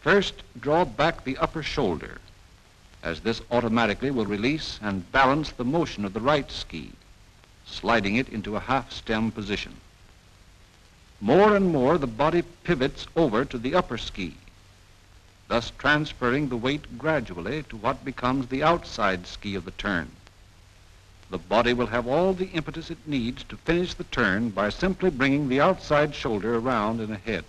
First, draw back the upper shoulder, as this automatically will release and balance the motion of the right ski, sliding it into a half stem position. More and more, the body pivots over to the upper ski, thus transferring the weight gradually to what becomes the outside ski of the turn. The body will have all the impetus it needs to finish the turn by simply bringing the outside shoulder around and ahead.